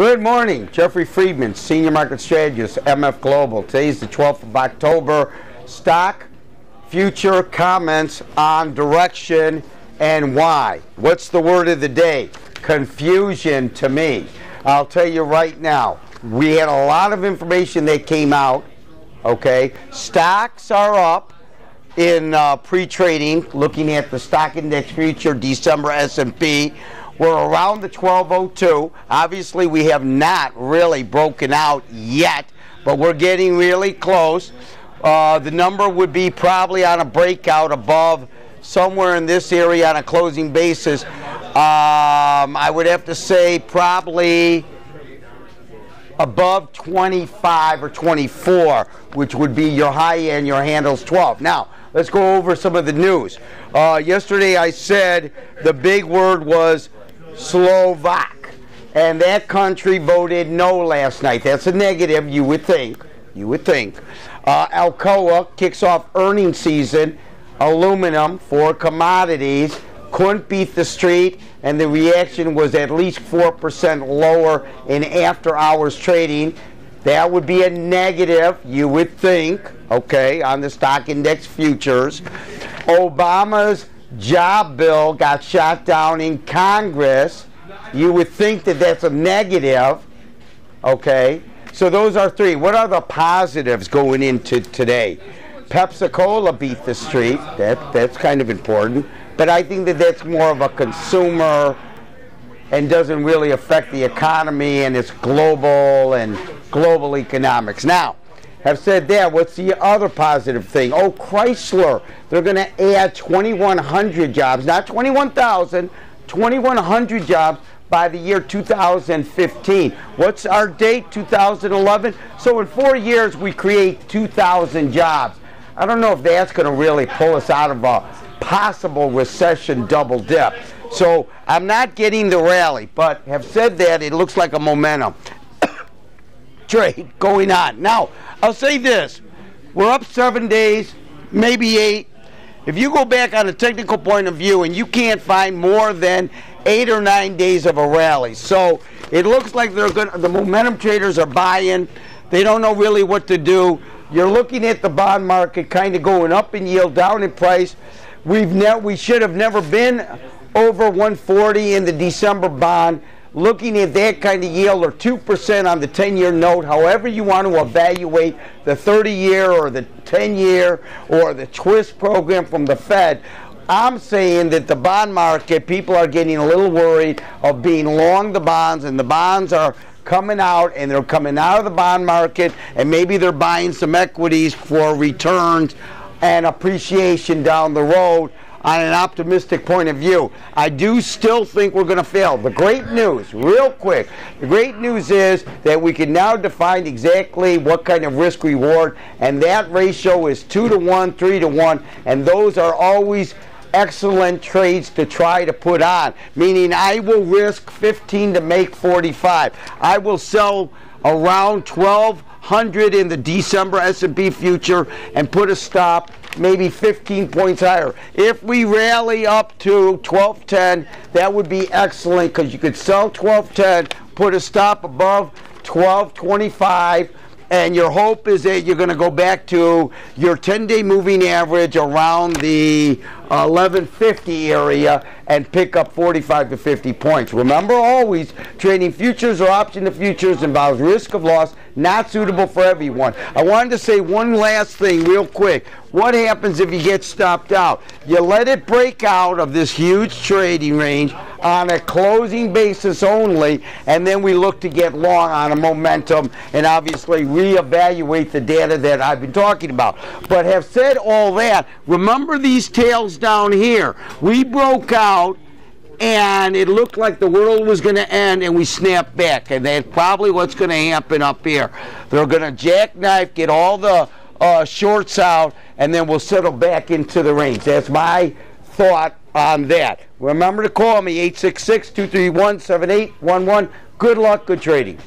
Good morning. Jeffrey Friedman, Senior Market Strategist, MF Global. Today's the 12th of October. Stock future comments on direction and why. What's the word of the day? Confusion to me. I'll tell you right now. We had a lot of information that came out. Okay, stocks are up in uh, pre-trading. Looking at the stock index future December S&P, we're around the 1202. Obviously, we have not really broken out yet, but we're getting really close. Uh, the number would be probably on a breakout above somewhere in this area on a closing basis. Um, I would have to say probably above 25 or 24, which would be your high end, your handles 12. Now, let's go over some of the news. Uh, yesterday I said the big word was Slovak, and that country voted no last night. That's a negative, you would think. You would think. Uh, Alcoa kicks off earnings season. Aluminum for commodities couldn't beat the street, and the reaction was at least 4% lower in after hours trading. That would be a negative, you would think, okay, on the stock index futures. Obama's job bill got shot down in Congress. You would think that that's a negative, okay? So those are three. What are the positives going into today? Pepsi Cola beat the street. That that's kind of important. But I think that that's more of a consumer and doesn't really affect the economy and it's global and global economics. Now, have said that, what's the other positive thing? Oh, Chrysler. They're going to add 2,100 jobs, not 21,000, 2,100 jobs by the year 2015. What's our date? 2011. So in four years, we create 2,000 jobs. I don't know if that's going to really pull us out of a possible recession double dip. So I'm not getting the rally, but have said that it looks like a momentum trade going on. Now, I'll say this. We're up seven days, maybe eight. If you go back on a technical point of view and you can't find more than eight or nine days of a rally. So it looks like they're good. The momentum traders are buying. They don't know really what to do. You're looking at the bond market kind of going up in yield, down in price. We've ne- we should have never been over 140 in the December bond. Looking at that kind of yield or 2% on the 10 year note, however you want to evaluate the 30 year or the 10 year or the twist program from the Fed, I'm saying that the bond market, people are getting a little worried of being long the bonds, and the bonds are coming out and they're coming out of the bond market, and maybe they're buying some equities for returns and appreciation down the road on an optimistic point of view. I do still think we're going to fail. The great news, real quick, the great news is that we can now define exactly what kind of risk reward, and that ratio is 2 to 1, 3 to 1, and those are always excellent trades to try to put on. Meaning, I will risk 15 to make 45. I will sell around 1200 in the December S&P future and put a stop maybe 15 points higher. If we rally up to 1210, that would be excellent because you could sell 1210, put a stop above 1225 and your hope is that you're going to go back to your 10-day moving average around the 1150 area and pick up 45 to 50 points. Remember always, trading futures or option to futures involves risk of loss, not suitable for everyone. I wanted to say one last thing real quick. What happens if you get stopped out? You let it break out of this huge trading range on a closing basis only, and then we look to get long on a momentum and obviously reevaluate the data that I've been talking about. But have said all that, remember these tails down here. We broke out and it looked like the world was going to end, and we snapped back. And that's probably what's going to happen up here. They're going to jackknife, get all the uh, shorts out, and then we'll settle back into the range. That's my thought on that. Remember to call me 866 231 7811. Good luck, good trading.